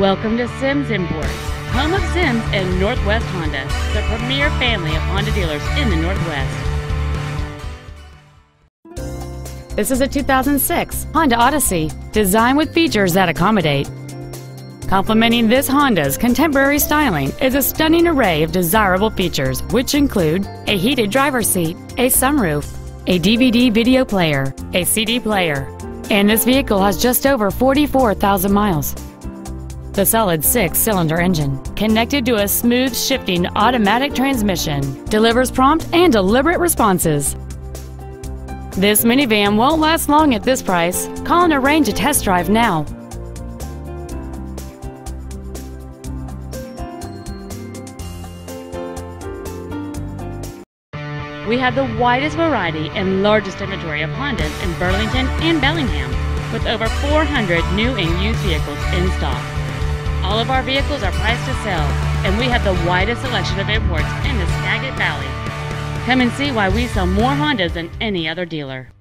Welcome to Sims Imports, home of Sims and Northwest Honda, the premier family of Honda dealers in the Northwest. This is a 2006 Honda Odyssey, designed with features that accommodate. Complementing this Honda's contemporary styling is a stunning array of desirable features, which include a heated driver's seat, a sunroof, a DVD video player, a CD player, and this vehicle has just over 44,000 miles. The solid six-cylinder engine, connected to a smooth shifting automatic transmission, delivers prompt and deliberate responses. This minivan won't last long at this price. Call and arrange a test drive now. We have the widest variety and largest inventory of Hondas in Burlington and Bellingham, with over 400 new and used vehicles in stock. All of our vehicles are priced to sell, and we have the widest selection of imports in the Skagit Valley. Come and see why we sell more Hondas than any other dealer.